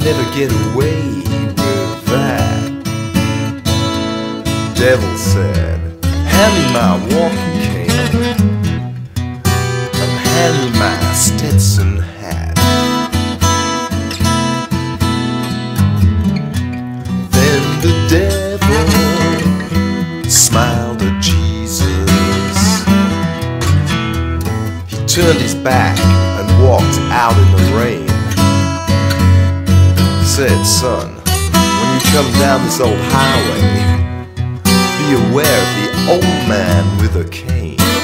never get away with that. Devil said, Hand me my walking cane and hand me my Stetson hat. Then the devil smiled at Jesus. He turned his back and walked out in the rain. Son, when you come down this old highway, be aware of the old man with a cane.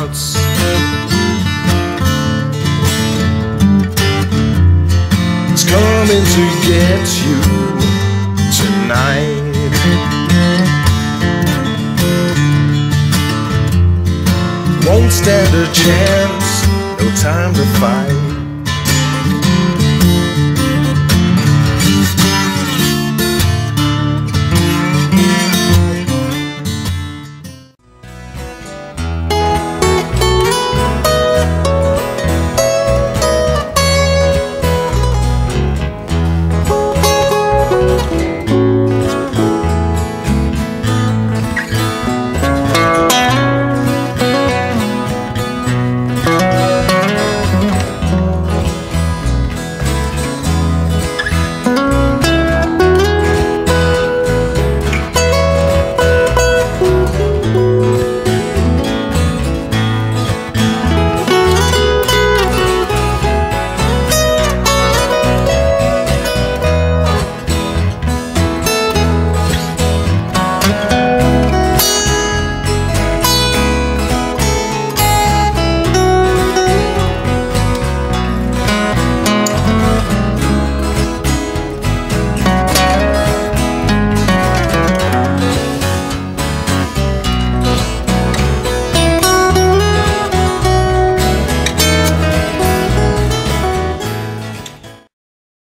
Starts. It's coming to get you tonight. Won't stand a chance, no time to fight.